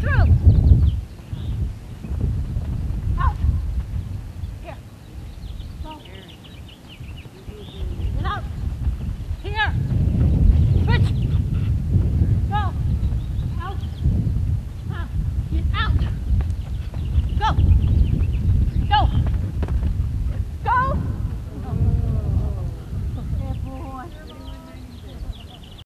stroke.